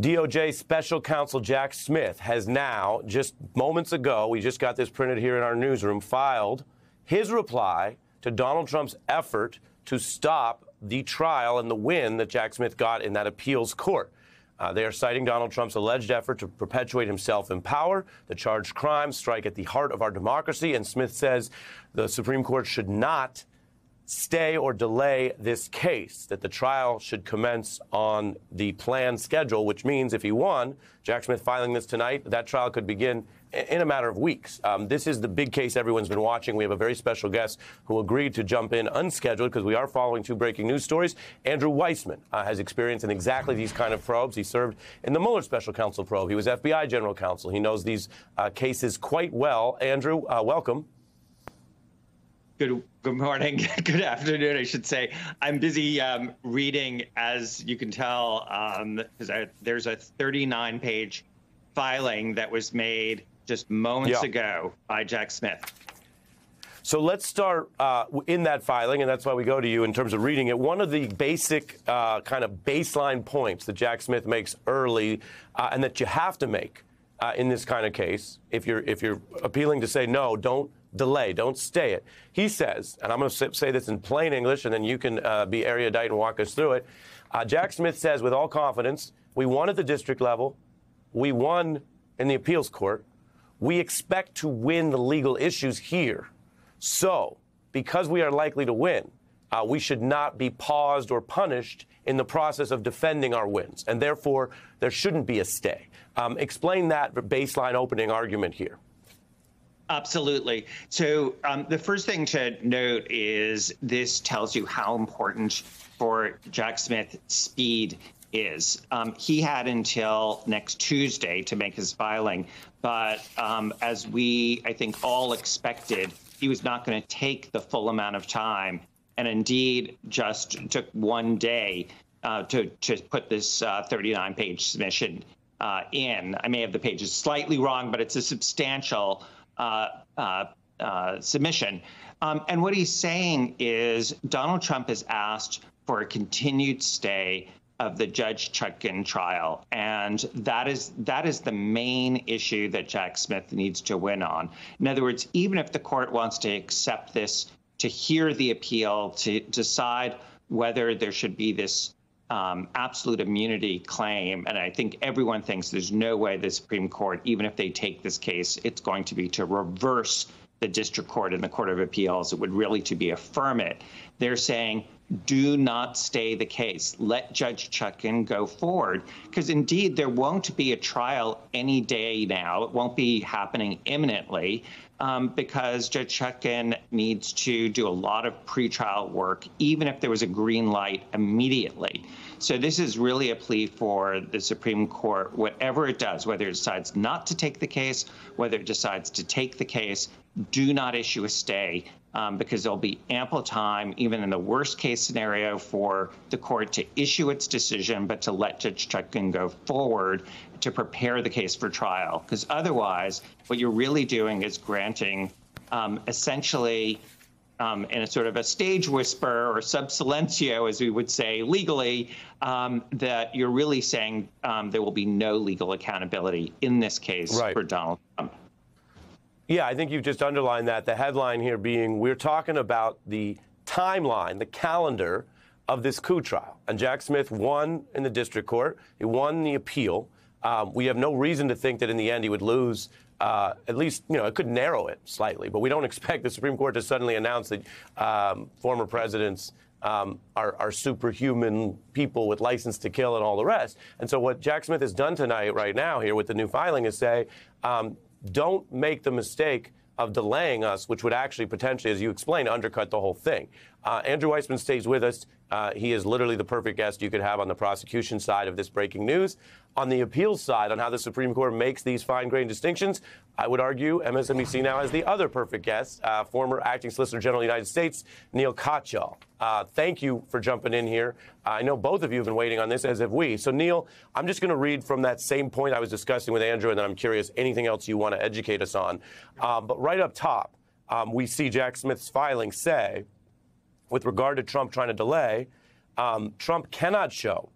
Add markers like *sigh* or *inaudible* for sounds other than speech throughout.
DOJ special counsel Jack Smith has now, just moments ago, we just got this printed here in our newsroom, filed his reply to Donald Trump's effort to stop the trial and the win that Jack Smith got in that appeals court. Uh, they are citing Donald Trump's alleged effort to perpetuate himself in power. The charged crimes strike at the heart of our democracy, and Smith says the Supreme Court should not stay or delay this case, that the trial should commence on the planned schedule, which means if he won, Jack Smith filing this tonight, that trial could begin in a matter of weeks. Um, this is the big case everyone's been watching. We have a very special guest who agreed to jump in unscheduled because we are following two breaking news stories. Andrew Weissmann uh, has experience in exactly these kind of probes. He served in the Mueller special counsel probe. He was FBI general counsel. He knows these uh, cases quite well. Andrew, uh, welcome good good morning, *laughs* good afternoon, I should say. I'm busy um, reading, as you can tell, because um, there's a 39 page filing that was made just moments yeah. ago by Jack Smith. So let's start uh, in that filing, and that's why we go to you in terms of reading it. One of the basic uh, kind of baseline points that Jack Smith makes early, uh, and that you have to make uh, in this kind of case, if you're if you're appealing to say no, don't delay, don't stay it. He says, and I'm going to say this in plain English, and then you can uh, be erudite and walk us through it. Uh, Jack Smith says, with all confidence, we won at the district level, we won in the appeals court, we expect to win the legal issues here. So, because we are likely to win, uh, we should not be paused or punished in the process of defending our wins, and therefore there shouldn't be a stay. Um, explain that baseline opening argument here. Absolutely. So um, the first thing to note is this tells you how important for Jack Smith speed is. Um, he had until next Tuesday to make his filing, but um, as we, I think, all expected, he was not going to take the full amount of time, and indeed just took one day uh, to to put this 39-page uh, submission uh, in. I may have the pages slightly wrong, but it's a substantial uh, uh, uh, Uh, uh, uh, submission. Um, and what he's saying is Donald Trump has asked for a continued stay of the Judge Chutkan trial, and that is that is the main issue that Jack Smith needs to win on. In other words, even if the court wants to accept this, to hear the appeal, to decide whether there should be this um, absolute immunity claim, and I think everyone thinks there's no way the Supreme Court, even if they take this case, it's going to be to reverse the district court and the court of appeals. It would really to be affirm it. They're saying do not stay the case. Let Judge Chutkan go forward. Because indeed, there won't be a trial any day now. It won't be happening imminently um, because Judge Chutkan needs to do a lot of pretrial work, even if there was a green light immediately. So this is really a plea for the Supreme Court, whatever it does, whether it decides not to take the case, whether it decides to take the case, do not issue a stay um, because there'll be ample time, even in the worst case scenario, for the court to issue its decision, but to let Judge Chutkan go forward to prepare the case for trial. Because otherwise, what you're really doing is granting um, essentially um, in a sort of a stage whisper or sub silentio, as we would say legally, um, that you're really saying um, there will be no legal accountability in this case right. for Donald Trump. Yeah, I think you've just underlined that. The headline here being we're talking about the timeline, the calendar of this coup trial. And Jack Smith won in the district court, he won the appeal. Um, we have no reason to think that in the end he would lose uh, at least, you know, it could narrow it slightly. But we don't *laughs* expect the Supreme Court to suddenly announce that um, former presidents um, are, are, superhuman people with license to kill and all the rest. And so what Jack Smith has done tonight, right now, here with the new filing, is say, um, don't make the mistake of delaying us, which would actually potentially, as you explained, undercut the whole thing. Uh, Andrew Weissmann stays with us. Uh, he is literally the perfect guest you could have on the prosecution side of this breaking news. On the appeals side, on how the Supreme Court makes these fine grained distinctions, I would argue MSNBC now has the other perfect guest, uh, former acting Solicitor General of the United States, Neal Katyal. Uh, thank you for jumping in here. I know both of you have been waiting on this, as have we. So, Neal, I'm just going to read from that same point I was discussing with Andrew, and then I'm curious anything else you want to educate us on. Um, but right up top, um, we see Jack Smith's filing say, with regard to Trump trying to delay, um, Trump cannot show,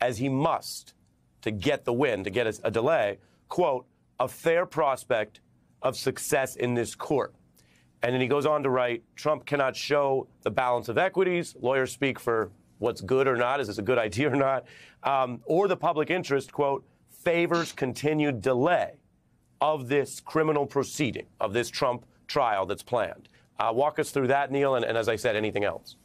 as he must, to get the win, to get a, a delay, quote, a fair prospect of success in this court. And then he goes on to write Trump cannot show the balance of equities. Lawyers speak for what's good or not. Is this a good idea or not? Um, or the public interest, quote, favors continued delay of this criminal proceeding, of this Trump trial that's planned. Uh, walk us through that, Neal, and, and as I said, anything else.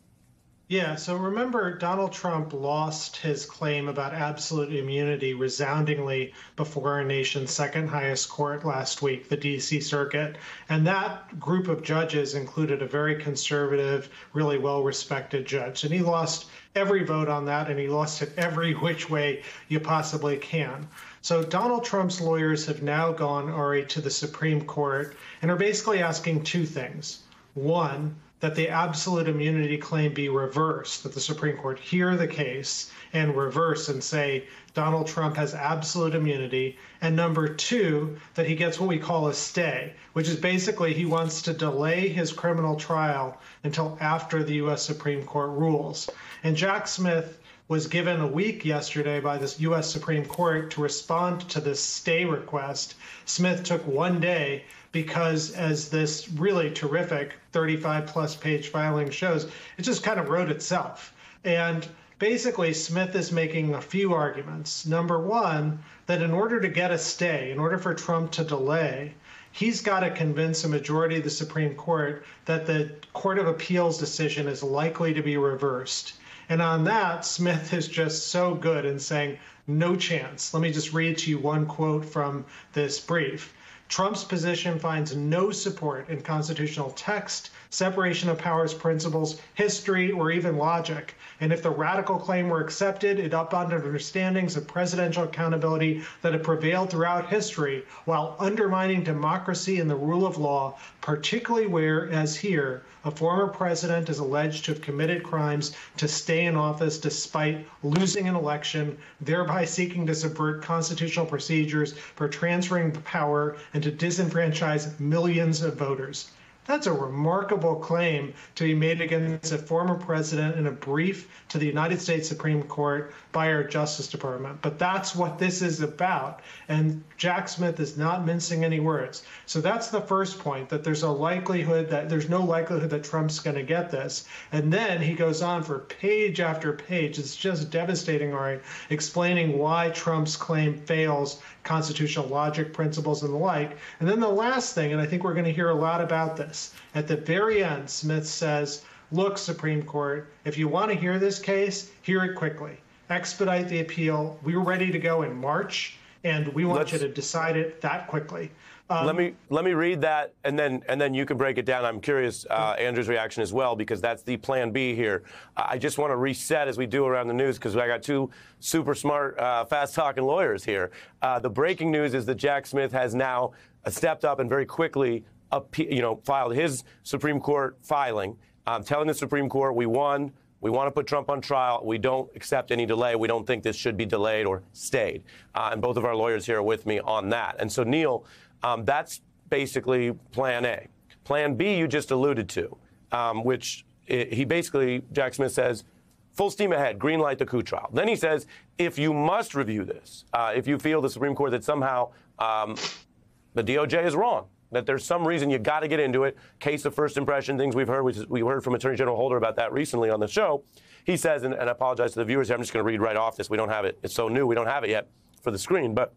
Yeah, so remember, Donald Trump lost his claim about absolute immunity resoundingly before our nation's second highest court last week, the DC Circuit. And that group of judges included a very conservative, really well respected judge. And he lost every vote on that, and he lost it every which way you possibly can. So Donald Trump's lawyers have now gone, Ari, to the Supreme Court and are basically asking two things. One, that the absolute immunity claim be reversed, that the Supreme Court hear the case and reverse and say Donald Trump has absolute immunity. And number two, that he gets what we call a stay, which is basically he wants to delay his criminal trial until after the U.S. Supreme Court rules. And Jack Smith was given a week yesterday by the U.S. Supreme Court to respond to this stay request. Smith took one day because, as this really terrific 35 plus page filing shows, it just kind of wrote itself. And basically, Smith is making a few arguments. Number one, that in order to get a stay, in order for Trump to delay, he's got to convince a majority of the Supreme Court that the Court of Appeals decision is likely to be reversed. And on that, Smith is just so good in saying, no chance. Let me just read to you one quote from this brief. Trump's position finds no support in constitutional text, separation of powers principles, history, or even logic. And if the radical claim were accepted, it upended understandings of presidential accountability that have prevailed throughout history while undermining democracy and the rule of law, particularly where, as here, a former president is alleged to have committed crimes to stay in office despite losing an election, thereby seeking to subvert constitutional procedures for transferring power and to disenfranchise millions of voters. That's a remarkable claim to be made against a former president in a brief to the United States Supreme Court by our Justice Department. But that's what this is about. And Jack Smith is not mincing any words. So that's the first point that there's a likelihood that there's no likelihood that Trump's going to get this. And then he goes on for page after page. It's just devastating, Ari, explaining why Trump's claim fails constitutional logic principles and the like. And then the last thing, and I think we're going to hear a lot about this, at the very end, Smith says, Look, Supreme Court, if you want to hear this case, hear it quickly. Expedite the appeal. We're ready to go in March, and we want Let's... you to decide it that quickly. Um, let me let me read that, and then and then you can break it down. I'm curious uh, Andrew's reaction as well because that's the plan B here. I just want to reset as we do around the news because I got two super smart, uh, fast talking lawyers here. Uh, the breaking news is that Jack Smith has now stepped up and very quickly, you know, filed his Supreme Court filing, um, telling the Supreme Court we won. We want to put Trump on trial. We don't accept any delay. We don't think this should be delayed or stayed. Uh, and both of our lawyers here are with me on that. And so, Neal, um, that's basically plan A. Plan B, you just alluded to, um, which it, he basically, Jack Smith says, full steam ahead, green light the coup trial. Then he says, if you must review this, uh, if you feel the Supreme Court that somehow um, the DOJ is wrong, that there's some reason you got to get into it, case of first impression, things we've heard, we, we heard from Attorney General Holder about that recently on the show. He says, and, and I apologize to the viewers here, I'm just going to read right off this. We don't have it. It's so new, we don't have it yet for the screen. But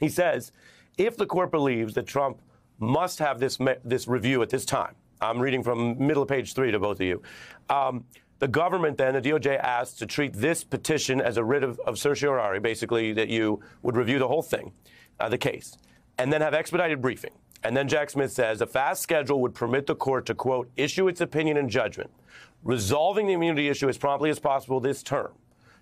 he says, if the court believes that Trump must have this, this review at this time, I'm reading from middle of page three to both of you. Um, the government then, the DOJ asked to treat this petition as a writ of, of certiorari, basically that you would review the whole thing, uh, the case, and then have expedited briefing. And then Jack Smith says a fast schedule would permit the court to, quote, issue its opinion and judgment, resolving the immunity issue as promptly as possible this term,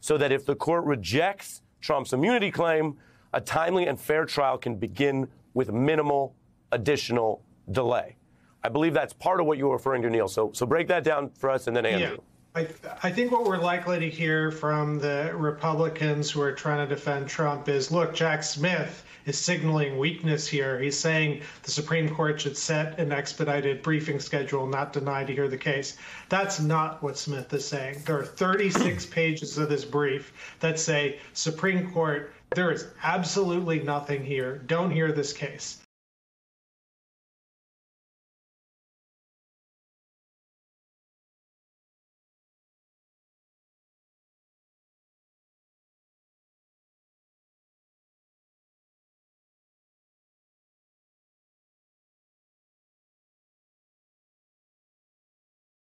so that if the court rejects Trump's immunity claim, a timely and fair trial can begin with minimal additional delay. I believe that's part of what you were referring to, Neal. So, so break that down for us, and then Andrew. Yeah. I, I, think what we're likely to hear from the Republicans who are trying to defend Trump is look, Jack Smith is signaling weakness here. He's saying the Supreme Court should set an expedited briefing schedule, not deny to hear the case. That's not what Smith is saying. There are 36 *clears throat* pages of this brief that say Supreme Court There is absolutely nothing here. Don't hear this case.